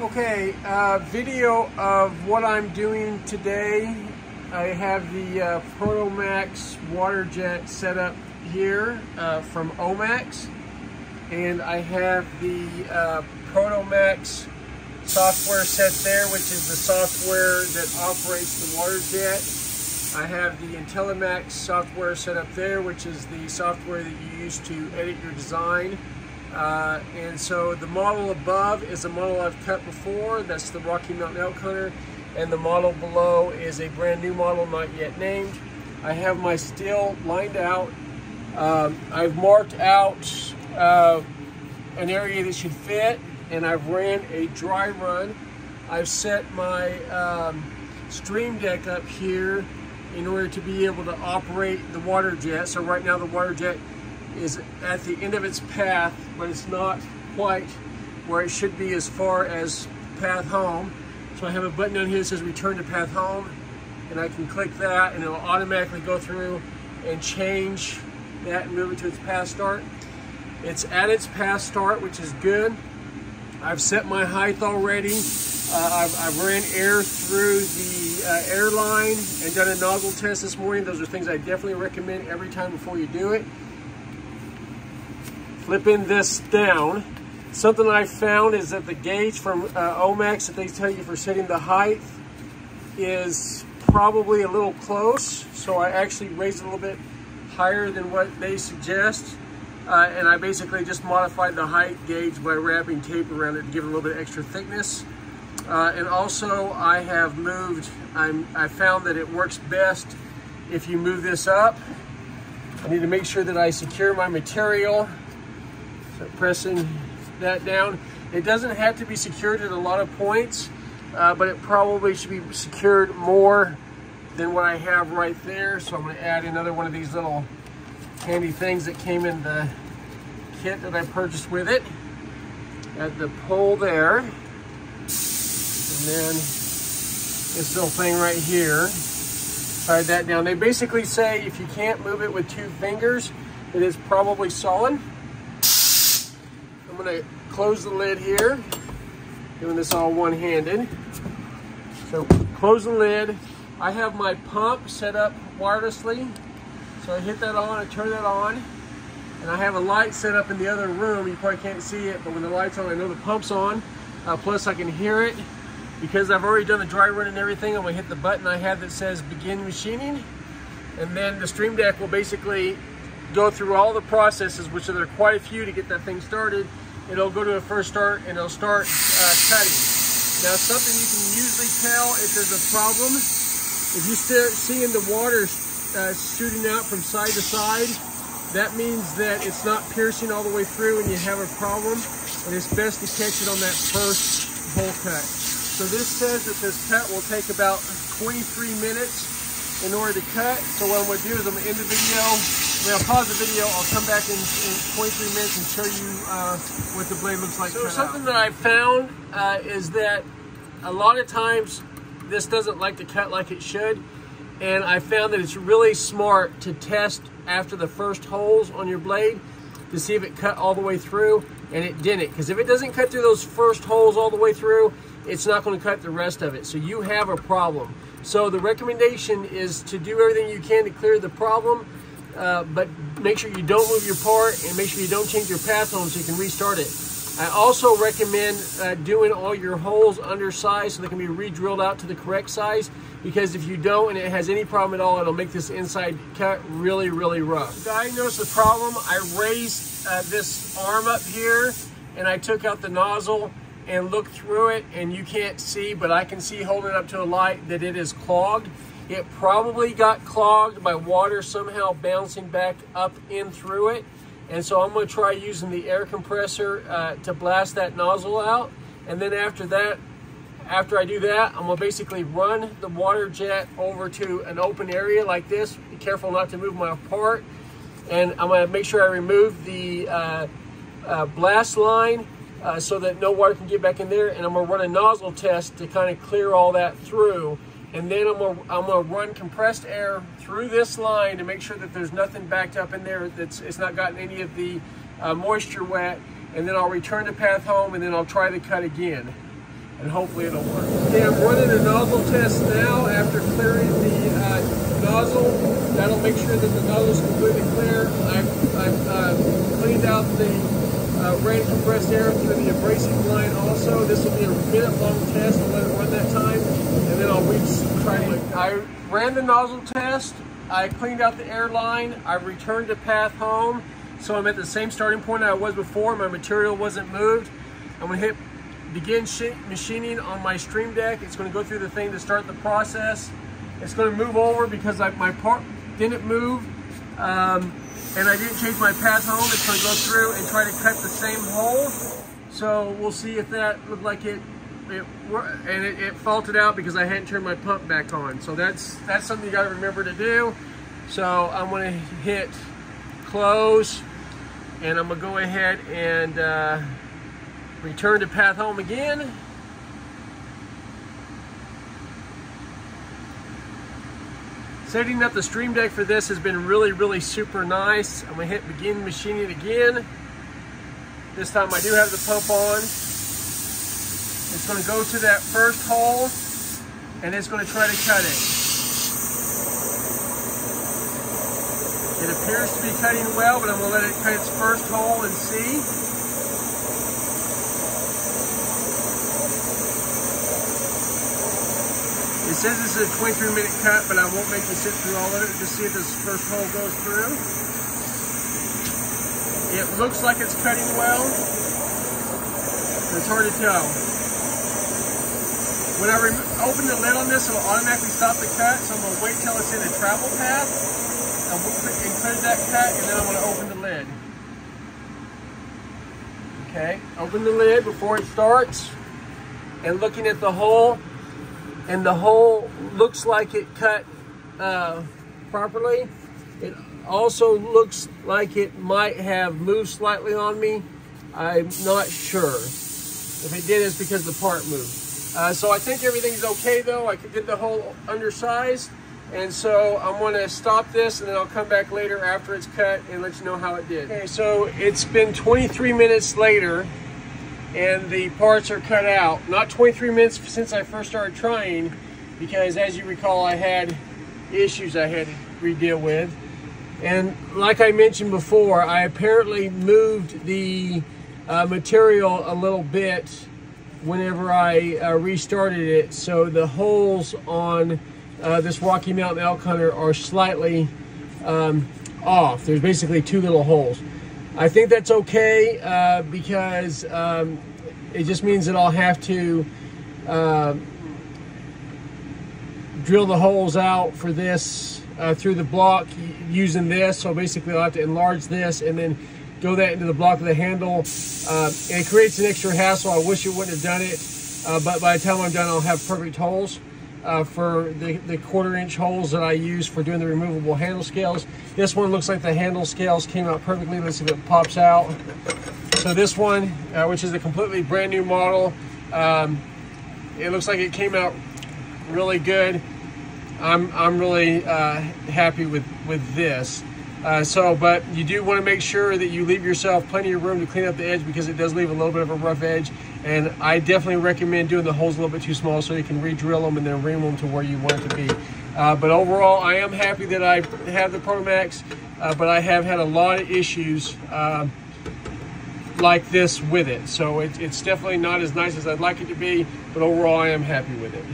Okay, uh, video of what I'm doing today. I have the uh, Protomax water jet set up here uh, from Omax. And I have the uh, Protomax software set there, which is the software that operates the water jet. I have the IntelliMax software set up there, which is the software that you use to edit your design. Uh, and so the model above is a model I've cut before, that's the Rocky Mountain Elk Hunter, and the model below is a brand new model not yet named. I have my steel lined out. Um, I've marked out uh, an area that should fit, and I've ran a dry run. I've set my um, stream deck up here in order to be able to operate the water jet. So right now the water jet is at the end of its path, but it's not quite where it should be as far as path home. So I have a button on here that says return to path home, and I can click that and it'll automatically go through and change that and move it to its path start. It's at its path start, which is good. I've set my height already. Uh, I've, I've, ran air through the uh, airline and done a nozzle test this morning. Those are things I definitely recommend every time before you do it flipping this down. Something I found is that the gauge from uh, Omax that they tell you for setting the height is probably a little close. So I actually raised it a little bit higher than what they suggest. Uh, and I basically just modified the height gauge by wrapping tape around it to give it a little bit extra thickness. Uh, and also I have moved, I'm, I found that it works best if you move this up. I need to make sure that I secure my material pressing that down. It doesn't have to be secured at a lot of points, uh, but it probably should be secured more than what I have right there. So I'm gonna add another one of these little handy things that came in the kit that I purchased with it. Add the pole there. And then this little thing right here. Slide that down. They basically say if you can't move it with two fingers, it is probably solid. I'm gonna close the lid here, doing this all one-handed. So close the lid. I have my pump set up wirelessly. So I hit that on, I turn that on, and I have a light set up in the other room. You probably can't see it, but when the light's on, I know the pump's on. Uh, plus I can hear it. Because I've already done the dry run and everything, I'm gonna hit the button I have that says begin machining. And then the Stream Deck will basically go through all the processes, which are there quite a few to get that thing started, it'll go to a first start and it'll start uh, cutting. Now something you can usually tell if there's a problem, if you start seeing the water uh, shooting out from side to side, that means that it's not piercing all the way through and you have a problem and it's best to catch it on that first hole cut. So this says that this cut will take about 23 minutes in order to cut. So what I'm gonna do is I'm gonna end the video I'll pause the video. I'll come back in, in 23 minutes and show you uh, what the blade looks like. So something out. that I found uh, is that a lot of times this doesn't like to cut like it should. And I found that it's really smart to test after the first holes on your blade to see if it cut all the way through and it didn't. Because if it doesn't cut through those first holes all the way through, it's not going to cut the rest of it. So you have a problem. So the recommendation is to do everything you can to clear the problem uh, but make sure you don't move your part and make sure you don't change your path home so you can restart it. I also recommend uh, doing all your holes undersized so they can be re-drilled out to the correct size because if you don't and it has any problem at all, it'll make this inside cut really, really rough. Diagnose the problem, I raised uh, this arm up here and I took out the nozzle and looked through it and you can't see, but I can see holding it up to a light that it is clogged. It probably got clogged by water somehow bouncing back up in through it. And so I'm gonna try using the air compressor uh, to blast that nozzle out. And then after that, after I do that, I'm gonna basically run the water jet over to an open area like this. Be careful not to move my part. And I'm gonna make sure I remove the uh, uh, blast line uh, so that no water can get back in there. And I'm gonna run a nozzle test to kind of clear all that through. And then I'm gonna, I'm gonna run compressed air through this line to make sure that there's nothing backed up in there that's it's not gotten any of the uh, moisture wet. And then I'll return to path home and then I'll try to cut again. and hopefully it'll work. Okay, I'm running a nozzle test now after clearing the uh, nozzle. That'll make sure that the nozzle is completely clear. I've, I've uh, cleaned out the uh, rain compressed air through the abrasive line also. This will be a minute long test. I'll let it run that time and then I'll retry I ran the nozzle test. I cleaned out the air line. I returned to path home. So I'm at the same starting point I was before. My material wasn't moved. I'm gonna hit begin machining on my stream deck. It's gonna go through the thing to start the process. It's gonna move over because I, my part didn't move um, and I didn't change my path home. It's gonna go through and try to cut the same hole. So we'll see if that looked like it, it and it, it faulted out because I hadn't turned my pump back on. So that's, that's something you gotta remember to do. So I'm gonna hit close and I'm gonna go ahead and uh, return to path home again. Setting up the stream deck for this has been really, really super nice. I'm gonna hit begin machining again. This time I do have the pump on. It's gonna go to that first hole and it's gonna try to cut it. It appears to be cutting well, but I'm to let it cut its first hole and see. It says this is a 23 minute cut, but I won't make you sit through all of it to see if this first hole goes through. It looks like it's cutting well, it's hard to tell. When I open the lid on this, it'll automatically stop the cut, so I'm going to wait till it's in a travel path and we'll clear that cut, and then I'm to open the lid. Okay, open the lid before it starts, and looking at the hole, and the hole looks like it cut uh, properly. It also looks like it might have moved slightly on me. I'm not sure. If it did, it's because the part moved. Uh, so I think everything's okay though. I did the hole undersized. And so I'm gonna stop this and then I'll come back later after it's cut and let you know how it did. Okay, so it's been 23 minutes later and the parts are cut out. Not 23 minutes since I first started trying because as you recall, I had issues I had to re-deal with. And like I mentioned before, I apparently moved the uh, material a little bit whenever I uh, restarted it. So the holes on uh, this Rocky Mountain elk hunter are slightly um, off. There's basically two little holes. I think that's okay uh, because um, it just means that I'll have to uh, drill the holes out for this uh, through the block using this. So basically I'll have to enlarge this and then go that into the block of the handle. And it creates an extra hassle. I wish it wouldn't have done it, uh, but by the time I'm done, I'll have perfect holes uh, for the, the quarter inch holes that I use for doing the removable handle scales. This one looks like the handle scales came out perfectly. Let's see if it pops out. So this one, uh, which is a completely brand new model, um, it looks like it came out really good. I'm, I'm really uh, happy with, with this. Uh, so, but you do want to make sure that you leave yourself plenty of room to clean up the edge because it does leave a little bit of a rough edge. And I definitely recommend doing the holes a little bit too small so you can re-drill them and then ream them to where you want it to be. Uh, but overall, I am happy that I have the ProtoMax, uh, but I have had a lot of issues uh, like this with it. So it, it's definitely not as nice as I'd like it to be, but overall I am happy with it.